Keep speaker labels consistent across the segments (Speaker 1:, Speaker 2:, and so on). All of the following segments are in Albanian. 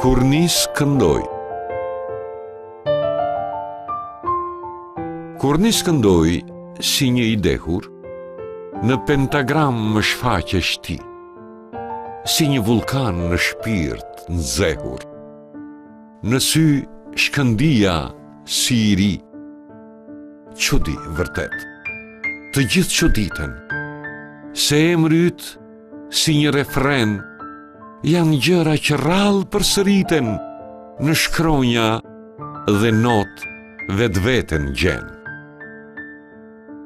Speaker 1: Kur nis këndoj Kur nis këndoj si një i dehur Në pentagram më shfaqesh ti Si një vullkan në shpirt nxehur Në sy Shkëndija si i ri. Çudi vërtet. Të gjithë çuditen se emri yt si një refren janë gjëra që rrallë përsëriten në shkronja dhe nota vetveten gjen.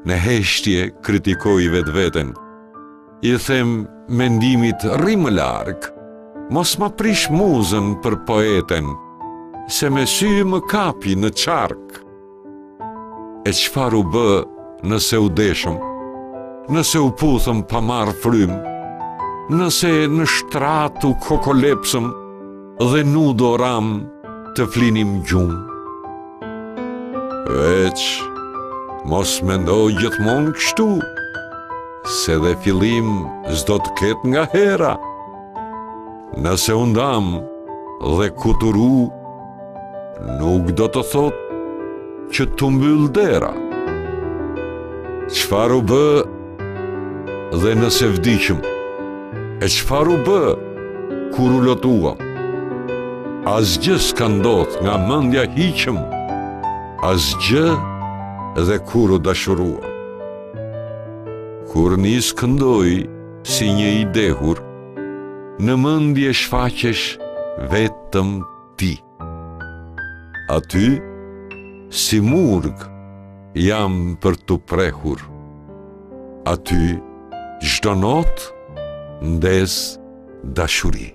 Speaker 1: Në heshtje kritikoj vetveten, I them mendimit rri më larg, mos ma prish muzën për poeten, se me sy më kapi në çark. E çfarë u bë nëse u deshëm, nëse u puthëm pa marrë frymë, nëse në shtrat u kokolepsëm, Dhe nuk donim të flinim gjumë. Veç, mos mendo gjithmonë kështu, se dhe fillim s'do të ketë ngahera. Nëse u ndamë dhe kuturu, nuk do të thotë që t'u mbyll dera. Çfarë u bë Dhe nëse vdiqëm, e çfarë u bë, kur u lotuam? Asgjë s'ka ndodhur nga mendja hiqmë, asgjë dhe kur u dashuruam. Kur nis këndoj si një i dehur, në mendje shfaqesh vetëm ti. Aty, si murg, jam për t'u prehur. Aty, çdo notë, ndez dashuri.